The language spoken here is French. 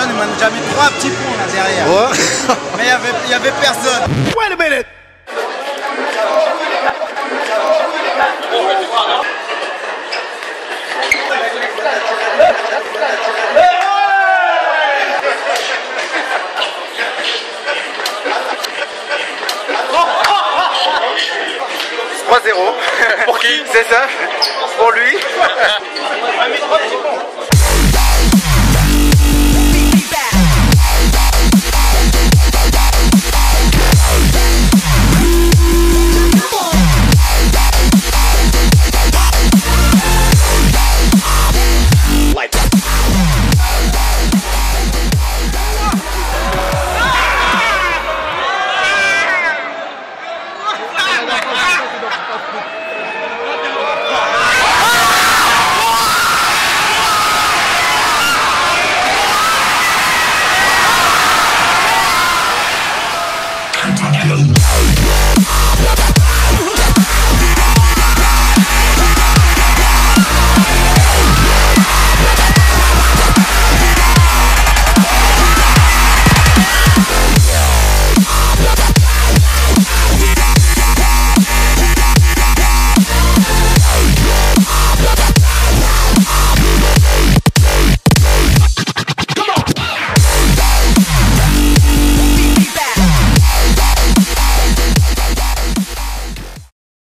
Il m'a déjà mis trois petits points derrière. Mais il n'y avait personne. Ouais, le bête. 3-0. Pour qui? C'est ça? Pour lui?